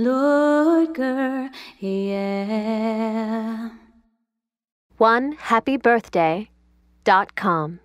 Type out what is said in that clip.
Lord girl, yeah. One happy birthday dot com.